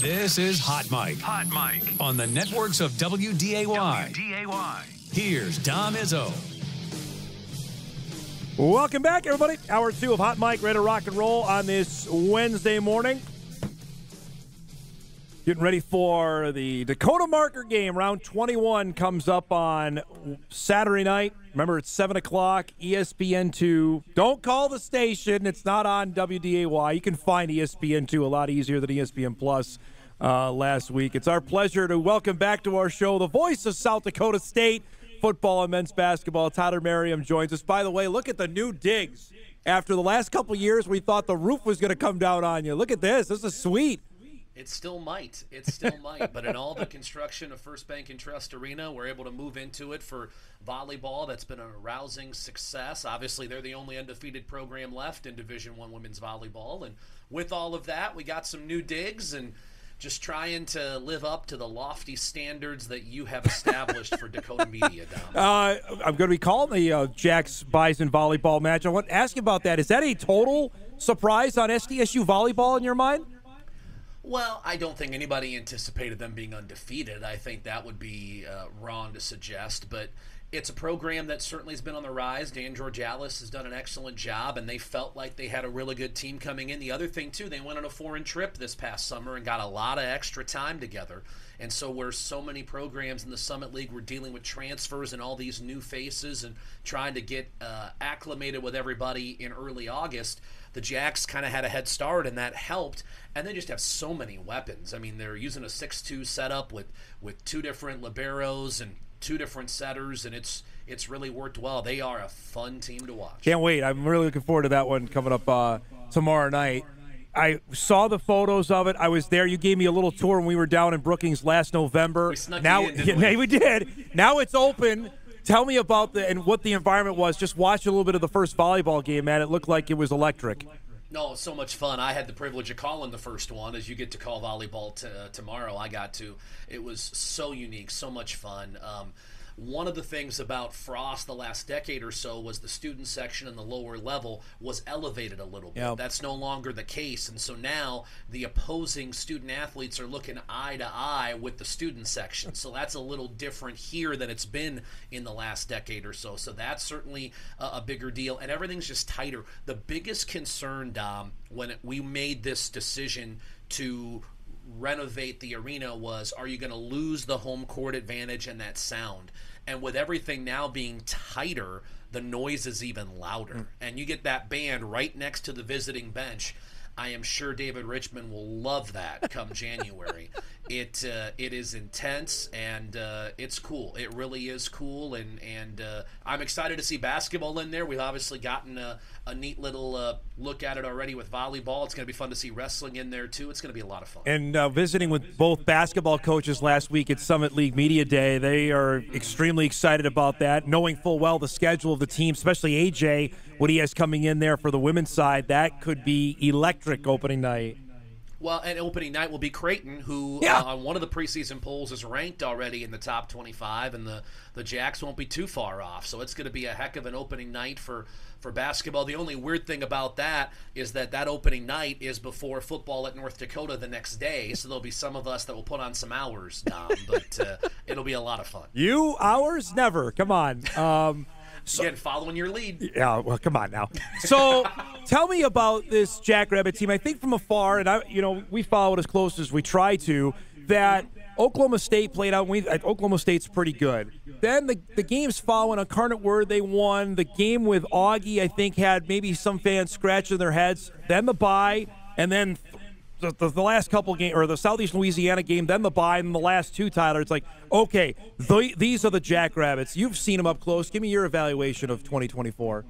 This is Hot Mic. Hot Mic. On the networks of WDAY. WDAY. Here's Dom Izzo. Welcome back, everybody. Hour two of Hot Mic, ready to rock and roll on this Wednesday morning. Getting ready for the Dakota Marker game. Round 21 comes up on Saturday night. Remember, it's 7 o'clock, ESPN2. Don't call the station. It's not on WDAY. You can find ESPN2 a lot easier than ESPN Plus uh, last week. It's our pleasure to welcome back to our show the voice of South Dakota State football and men's basketball. Tyler Merriam joins us. By the way, look at the new digs. After the last couple years, we thought the roof was going to come down on you. Look at this. This is sweet. It still might. It still might. But in all the construction of First Bank and Trust Arena, we're able to move into it for volleyball. That's been a rousing success. Obviously, they're the only undefeated program left in Division One women's volleyball. And with all of that, we got some new digs and just trying to live up to the lofty standards that you have established for Dakota Media, Dom. Uh, I'm going to be calling the uh, Jacks Bison volleyball match. I want to ask you about that. Is that a total surprise on SDSU volleyball in your mind? Well, I don't think anybody anticipated them being undefeated. I think that would be uh, wrong to suggest, but it's a program that certainly has been on the rise. Dan Georgalis has done an excellent job, and they felt like they had a really good team coming in. The other thing, too, they went on a foreign trip this past summer and got a lot of extra time together. And so, where so many programs in the Summit League were dealing with transfers and all these new faces and trying to get uh, acclimated with everybody in early August, the Jacks kind of had a head start, and that helped. And they just have so many weapons. I mean, they're using a 6-2 setup with with two different liberos and two different setters, and it's it's really worked well. They are a fun team to watch. Can't wait. I'm really looking forward to that one coming up uh, tomorrow night. I saw the photos of it. I was there. You gave me a little tour when we were down in Brookings last November. We snuck now, in, didn't we? we did. Now it's open. Tell me about the and what the environment was. Just watch a little bit of the first volleyball game, man. It looked like it was electric. No, so much fun. I had the privilege of calling the first one, as you get to call volleyball t- uh, tomorrow. I got to. It was so unique, so much fun. Um, one of the things about Frost the last decade or so was the student section and the lower level was elevated a little bit. Yep. That's no longer the case. And so now the opposing student athletes are looking eye to eye with the student section. So that's a little different here than it's been in the last decade or so. So that's certainly a, a bigger deal. And everything's just tighter. The biggest concern, Dom, when it, we made this decision to renovate the arena was are you going to lose the home court advantage and that sound? And with everything now being tighter, the noise is even louder. Mm. And you get that band right next to the visiting bench. I am sure David Richman will love that come January. It uh, it is intense and uh, it's cool. It really is cool, and and uh, I'm excited to see basketball in there. We've obviously gotten a, a neat little uh, look at it already with volleyball. It's going to be fun to see wrestling in there too. It's going to be a lot of fun. And uh, visiting with both basketball coaches last week at Summit League Media Day, they are extremely excited about that, knowing full well the schedule of the team, especially AJ, what he has coming in there for the women's side. That could be electric opening night. Well, and opening night will be Creighton, who Yeah. uh, on one of the preseason polls is ranked already in the top 25, and the, the Jacks won't be too far off. So it's going to be a heck of an opening night for, for basketball. The only weird thing about that is that that opening night is before football at North Dakota the next day. So there'll be some of us that will put on some hours, Dom, but uh, it'll be a lot of fun. You hours never. Come on. Um, Again, following your lead. Yeah, well, come on now. So, tell me about this Jackrabbit team. I think from afar, and I, you know, we follow it as close as we try to. That Oklahoma State played out. We, Oklahoma State's pretty good. Then the the games following a Incarnate Word, they won. The game with Augie, I think, had maybe some fans scratching their heads. Then the bye, and then the, the, the last couple game or the Southeast Louisiana game, then the bye, and the last two. Tyler, it's like okay, the, these are the Jackrabbits. You've seen them up close. Give me your evaluation of 2024.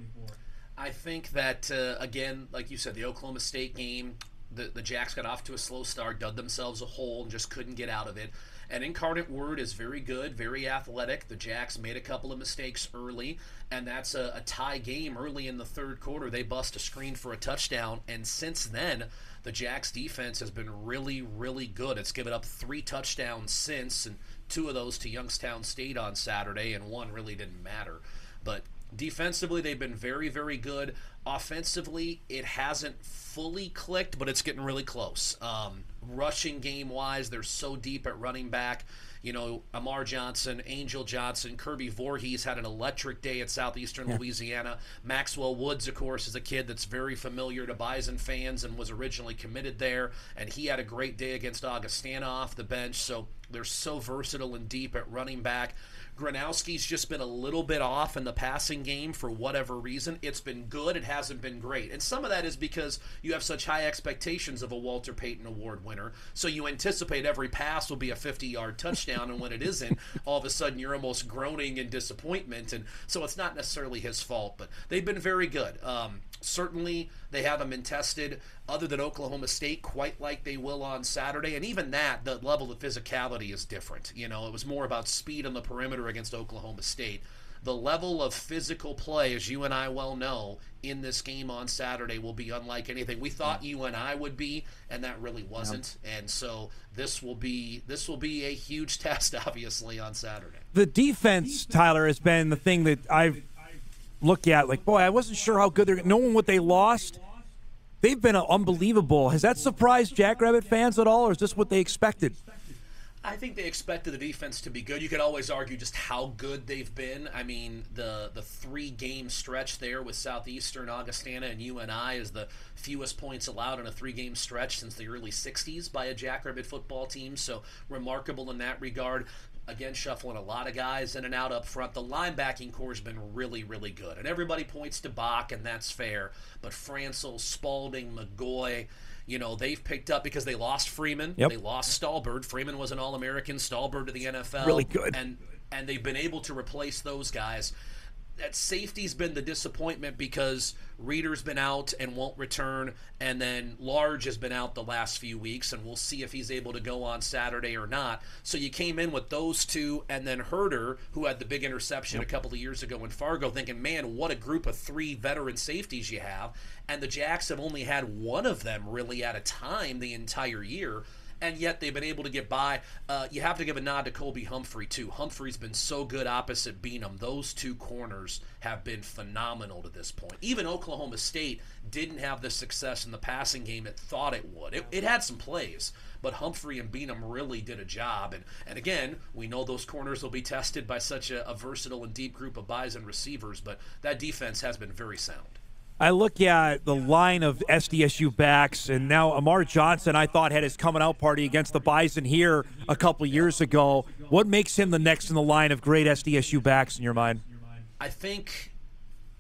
I think that uh, again, like you said, the Oklahoma State game, the the Jacks got off to a slow start, dug themselves a hole, and just couldn't get out of it. And Incarnate Word is very good, very athletic. The Jacks made a couple of mistakes early, and that's a, a tie game early in the third quarter. They bust a screen for a touchdown, and since then, the Jacks defense has been really, really good. It's given up three touchdowns since, and two of those to Youngstown State on Saturday, and one really didn't matter. But defensively, they've been very, very good. Offensively, it hasn't fully clicked, but it's getting really close. Um, rushing game wise, they're so deep at running back. You know, Amar Johnson, Angel Johnson, Kirby Vorhees had an electric day at Southeastern yeah. Louisiana. Maxwell Woods, of course, is a kid that's very familiar to Bison fans and was originally committed there. And he had a great day against Augustana off the bench. So they're so versatile and deep at running back. Gronowski's just been a little bit off in the passing game for whatever reason. It's been good, it hasn't been great. And some of that is because you have such high expectations of a Walter Payton Award winner. So you anticipate every pass will be a 50 yard touchdown, and when it isn't, all of a sudden you're almost groaning in disappointment. And so it's not necessarily his fault, but they've been very good. Um, certainly, they haven't been tested other than Oklahoma State quite like they will on Saturday. And even that, the level of physicality is different. You know, it was more about speed on the perimeter against Oklahoma State. The level of physical play, as you and I well know, in this game on Saturday will be unlike anything we thought you and I would be, and that really wasn't. Yeah. And so this will be this will be a huge test, obviously, on Saturday. The defense, Tyler, has been the thing that I've looked at. Like, boy, I wasn't sure how good they're knowing what they lost they've been unbelievable. Has that surprised Jackrabbit fans at all, or is this what they expected? I think they expected the defense to be good. You could always argue just how good they've been. I mean, the the three game stretch there with Southeastern, Augustana, and UNI is the fewest points allowed in a three game stretch since the early 60s by a Jackrabbit football team. So remarkable in that regard again shuffling a lot of guys in and out up front. The linebacking core has been really, really good, and everybody points to Bock, and that's fair. But Francil, Spalding, McGoy, you know they've picked up because they lost Freeman, yep. they lost Stalbird. Freeman was an All-American, Stalbird to the NFL, really good, and and they've been able to replace those guys at safety's been the disappointment because Reeder's been out and won't return, and then Large has been out the last few weeks, and we'll see if he's able to go on Saturday or not. So you came in with those two, and then Herder, who had the big interception yep. a couple of years ago in Fargo, thinking, man, what a group of three veteran safeties you have. And the Jacks have only had one of them really at a time the entire year and yet they've been able to get by. Uh, you have to give a nod to Colby Humphrey too. Humphrey's been so good opposite Beanum. Those two corners have been phenomenal to this point. Even Oklahoma State didn't have the success in the passing game it thought it would. It, it had some plays, but Humphrey and Beanum really did a job. And and again, we know those corners will be tested by such a, a versatile and deep group of Bison receivers, but that defense has been very sound. I look at the line of SDSU backs, and now Amar Johnson, I thought had his coming out party against the Bison here a couple years ago. What makes him the next in the line of great SDSU backs in your mind? I think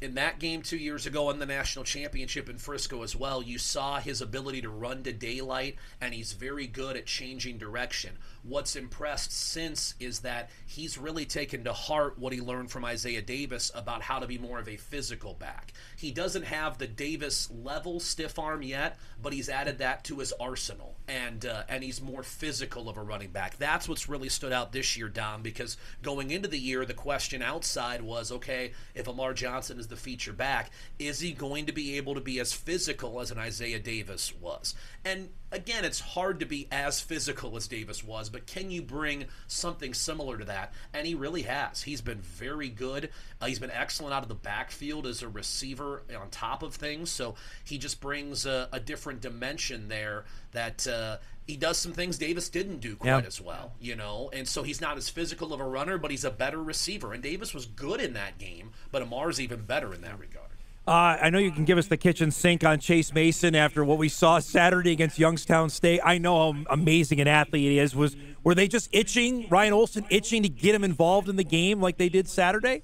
in that game two years ago in the national championship in Frisco as well, you saw his ability to run to daylight, and he's very good at changing direction what's impressed since is that he's really taken to heart what he learned from Isaiah Davis about how to be more of a physical back. He doesn't have the Davis level stiff arm yet, but he's added that to his arsenal, and uh, and he's more physical of a running back. That's what's really stood out this year, Dom, because going into the year, the question outside was, okay, if Amar Johnson is the feature back, is he going to be able to be as physical as an Isaiah Davis was? And again, it's hard to be as physical as Davis was, but can you bring something similar to that? And he really has. He's been very good. Uh, he's been excellent out of the backfield as a receiver on top of things. So he just brings a, a different dimension there that. Uh, he does some things Davis didn't do quite yep. as well, you know, and so he's not as physical of a runner, but he's a better receiver. And Davis was good in that game, but Amar's even better in that regard. Uh, I know you can give us the kitchen sink on Chase Mason after what we saw Saturday against Youngstown State. I know how amazing an athlete he is. Was were they just itching Ryan Olson itching to get him involved in the game like they did Saturday?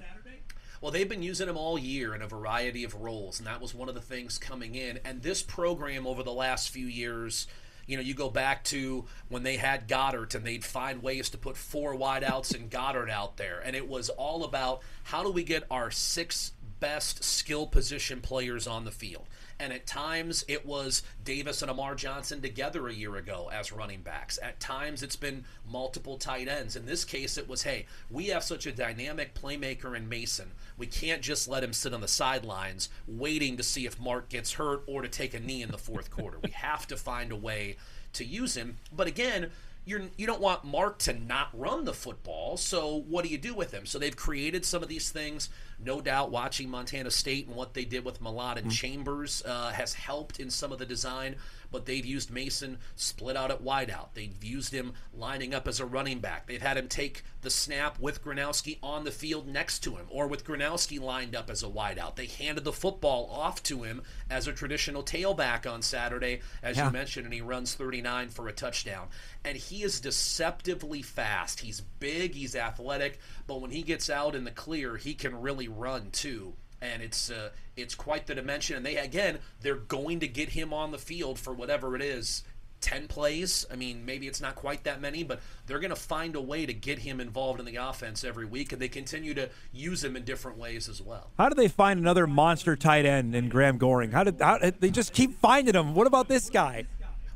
Well, they've been using him all year in a variety of roles, and that was one of the things coming in. And this program over the last few years, you know, you go back to when they had Goedert and they'd find ways to put four wideouts and Goedert out there. And it was all about how do we get our six best skill position players on the field. And at times it was Davis and Amar Johnson together a year ago as running backs. At times it's been multiple tight ends. In this case, it was hey, we have such a dynamic playmaker in Mason. We can't just let him sit on the sidelines waiting to see if Mark gets hurt or to take a knee in the fourth quarter. We have to find a way to use him. But again, you're you don't want Mark to not run the football. So what do you do with him? So they've created some of these things. No doubt, watching Montana State and what they did with Mellott and Chambers uh, has helped in some of the design. But they've used Mason split out at wideout. They've used him lining up as a running back. They've had him take the snap with Gronowski on the field next to him, or with Gronowski lined up as a wideout. They handed the football off to him as a traditional tailback on Saturday, as Yeah. you mentioned, and he runs 39 for a touchdown. And he is deceptively fast. He's big, he's athletic, but when he gets out in the clear, he can really run too. And it's uh, it's quite the dimension. And they again, they're going to get him on the field for whatever it is. 10 plays. I mean, maybe it's not quite that many, but they're going to find a way to get him involved in the offense every week, and they continue to use him in different ways as well. How do they find another monster tight end in Graham Goring? How did how, they just keep finding him? What about this guy?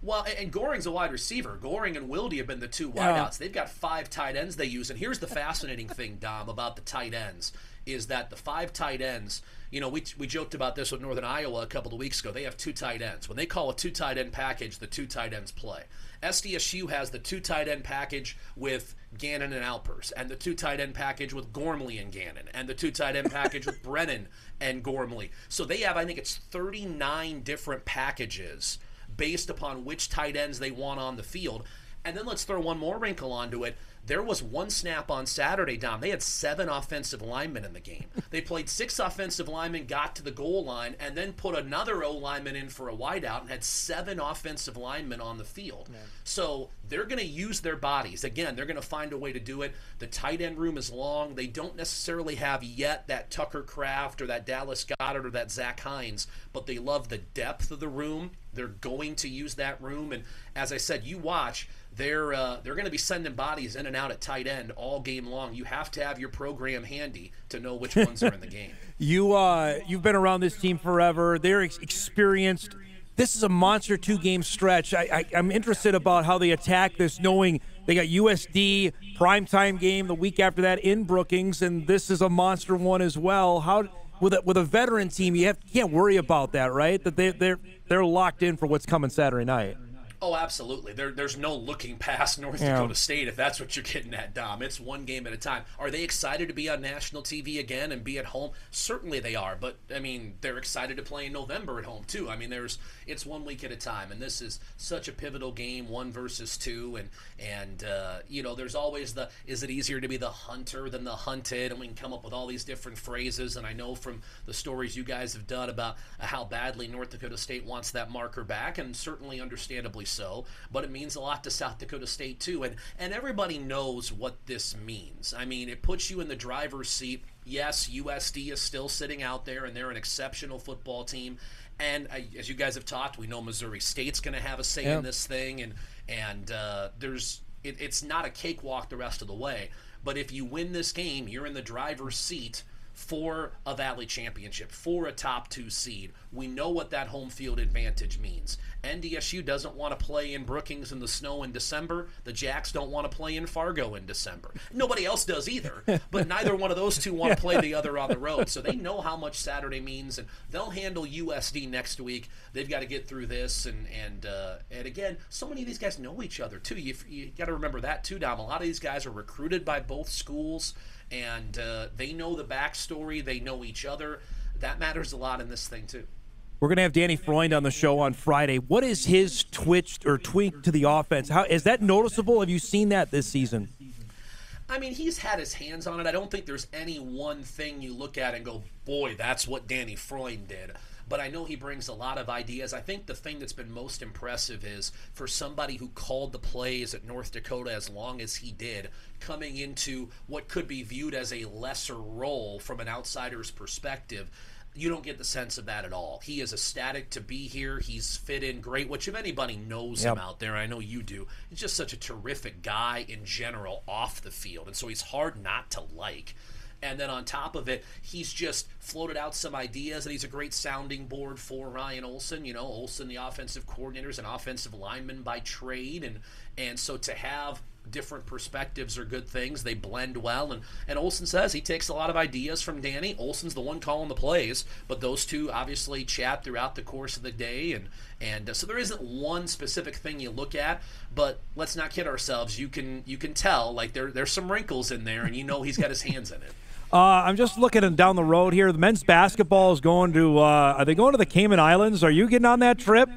Well, and- Goring's a wide receiver. Goring and Wilde have been the two Yeah. wideouts. They've got five tight ends they use. And here's the fascinating thing, Dom, about the tight ends is that the five tight ends, you know, we, we joked about this with Northern Iowa a couple of weeks ago. They have two tight ends. When they call a two tight end package, the two tight ends play. SDSU has the two tight end package with Gannon and Alpers, and the two tight end package with Gormley and Gannon, and the two tight end package with Brennan and Gormley. So they have, I think it's 39 different packages based upon which tight ends they want on the field. And then let's throw one more wrinkle onto it. There was one snap on Saturday, Dom. They had seven offensive linemen in the game. They played six offensive linemen, got to the goal line, and then put another O lineman in for a wideout and had seven offensive linemen on the field. So they're going to use their bodies. Again, they're going to find a way to do it. The tight end room is long. They don't necessarily have yet that Tucker Kraft or that Dallas Goedert or that Zach Heins, but they love the depth of the room. They're going to use that room. And as I said, you watch they're uh, they're going to be sending bodies in and out at tight end all game long. You have to have your program handy to know which ones are in the game. You uh, you've been around this team forever. They're ex- experienced. This is a monster two game stretch. I, I, I'm interested about how they attack this, knowing they got USD primetime game the week after that in Brookings, and this is a monster one as well. How with a, with a veteran team, you have you can't worry about that, right? That they they're they're locked in for what's coming Saturday night. Oh, absolutely. There, there's no looking past North Yeah. Dakota State if that's what you're getting at, Dom. It's one game at a time. Are they excited to be on national TV again and be at home? Certainly they are, but I mean, they're excited to play in November at home too. I mean, there's it's one week at a time, and this is such a pivotal game, one versus two, and and uh, you know, there's always the is it easier to be the hunter than the hunted, and we can come up with all these different phrases. And I know from the stories you guys have done about how badly North Dakota State wants that marker back, and certainly understandably so. But it means a lot to South Dakota State too, and and everybody knows what this means. I mean, it puts you in the driver's seat. Yes, USD is still sitting out there, and they're an exceptional football team. And I, as you guys have talked, we know Missouri State's going to have a say Yeah. in this thing, and and uh, there's it, it's not a cakewalk the rest of the way. But if you win this game, you're in the driver's seat for a Valley Championship, for a top two seed. We know what that home field advantage means. NDSU doesn't want to play in Brookings in the snow in December. The Jacks don't want to play in Fargo in December. Nobody else does either. But neither one of those two want to play the other on the road. So they know how much Saturday means, and they'll handle USD next week. They've got to get through this, and and uh, and again, so many of these guys know each other too. You you got to remember that too, Dom. A lot of these guys are recruited by both schools, and uh, they know the backstory. They know each other. That matters a lot in this thing too. We're gonna have Danny Freund on the show on Friday. What is his twitch or tweak to the offense? How is that noticeable? Have you seen that this season? I mean, he's had his hands on it. I don't think there's any one thing you look at and go, boy, that's what Danny Freund did. But I know he brings a lot of ideas. I think the thing that's been most impressive is for somebody who called the plays at North Dakota as long as he did, coming into what could be viewed as a lesser role from an outsider's perspective. You don't get the sense of that at all. He is ecstatic to be here. He's fit in great, which if anybody knows him out there, I know you do. He's just such a terrific guy in general off the field, and so he's hard not to like. And then on top of it, he's just floated out some ideas, and he's a great sounding board for Ryan Olson. You know, Olson, the offensive coordinator, is an offensive lineman by trade, and and so to have different perspectives are good things. They blend well, and and Olson says he takes a lot of ideas from Danny. Olson's the one calling the plays, but those two obviously chat throughout the course of the day, and and uh, so there isn't one specific thing you look at. But let's not kid ourselves. You can you can tell like there there's some wrinkles in there, and you know he's got his hands in it. Uh, I'm just looking down the road here. The men's basketball is going to. Uh, are they going to the Cayman Islands? Are you getting on that trip?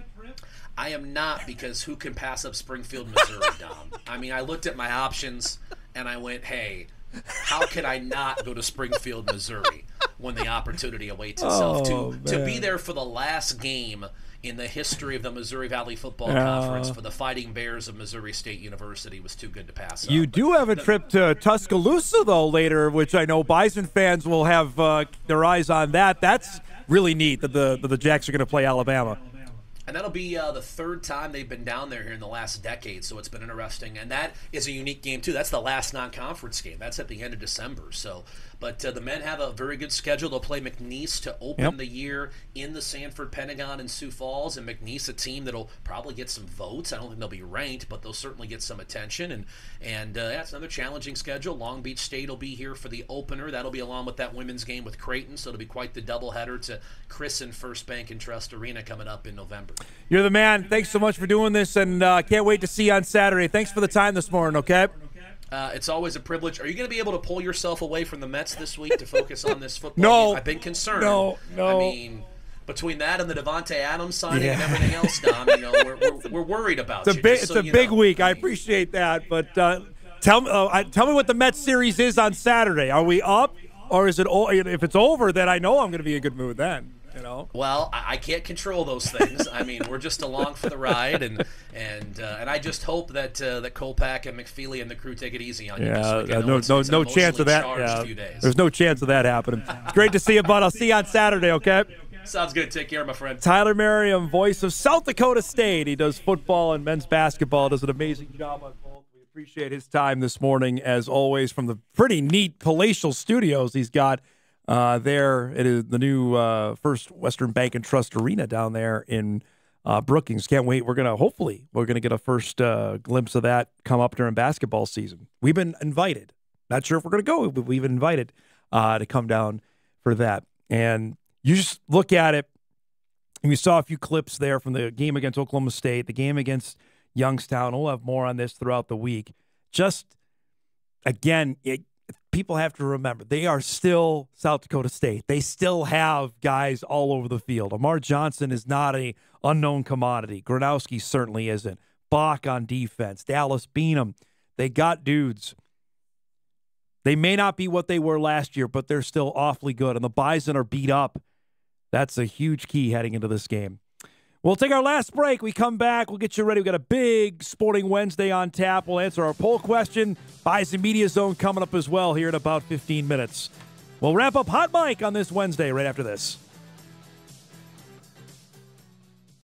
I am not because who can pass up Springfield, Missouri, Dom? I mean, I looked at my options and I went, hey, how could I not go to Springfield, Missouri when the opportunity awaits itself Oh, to to be there for the last game in the history of the Missouri Valley Football Yeah. Conference for the Fighting Bears of Missouri State University was too good to pass up. You But do have a trip to Tuscaloosa though later, which I know Bison fans will have uh, their eyes on. That that's really neat that the that the Jacks are going to play Alabama. And that'll be uh, the third time they've been down there here in the last decade, so it's been interesting. And that is a unique game too. That's the last non-conference game. That's at the end of December. So, but uh, the men have a very good schedule. They'll play McNeese to open Yep. the year in the Sanford Pentagon in Sioux Falls, and McNeese a team that'll probably get some votes. I don't think they'll be ranked, but they'll certainly get some attention. And and uh, that's another challenging schedule. Long Beach State will be here for the opener. That'll be along with that women's game with Creighton, so it'll be quite the doubleheader to Chris and First Bank and Trust Arena coming up in November. You're the man. Thanks so much for doing this, and uh, can't wait to see you on Saturday. Thanks for the time this morning. Okay. Uh, it's always a privilege. Are you going to be able to pull yourself away from the Mets this week to focus on this football No. game? I've been concerned. No, no. I mean, between that and the Davante Adams signing and everything else, Dom, you know, we're, we're, we're worried about It's a you. big just it's so a big know. week. I appreciate that, but uh, tell me uh, tell me what the Mets series is on Saturday. Are we up, or is it? o- If it's over, then I know I'm going to be in a good mood. Then you know. Well, I, I can't control those things. I mean, we're just along for the ride, and and uh, and I just hope that uh, that Kolpack and McFeely and the crew take it easy on you Yeah, uh, no, it's- no, it's no chance of that. Yeah, there's no chance of that happening. It's great to see you, bud. I'll see you on Saturday. Okay. Sounds good. Take care, my friend. Tyler Merriam, voice of South Dakota State. He does football and men's basketball. Does an amazing job on both. We appreciate his time this morning, as always, from the pretty neat palatial studios he's got uh, there. It is the new uh, First Western Bank and Trust Arena down there in uh, Brookings. Can't wait. We're gonna hopefully we're gonna get a first uh, glimpse of that come up during basketball season. We've been invited. Not sure if we're gonna go, but we've been invited uh, to come down for that. And you just look at it and we saw a few clips there from the game against Oklahoma State, the game against Youngstown. We'll have more on this throughout the week. Just again, it, people have to remember they are still South Dakota State. They still have guys all over the field. Amar Johnson is not a unknown commodity. Gronowski certainly isn't. Bock on defense. Dalys Beanum. They got dudes. They may not be what they were last year, but they're still awfully good. And the Bison are beat up. That's a huge key heading into this game. We'll take our last break. We come back. We'll get you ready. we got a big Sporting Wednesday on tap. We'll answer our poll question. Bison Media Zone coming up as well here in about 15 minutes. We'll wrap up Hot Mic on this Wednesday right after this.